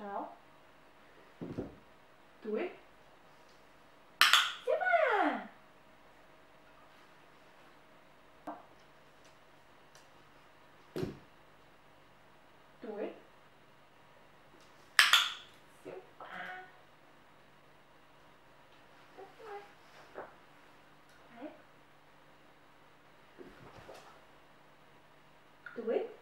Ciao. Due. Siamo. Due. Due.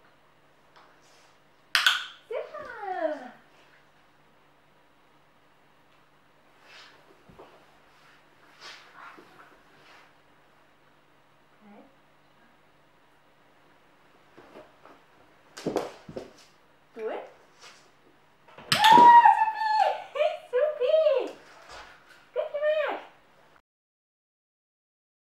do it.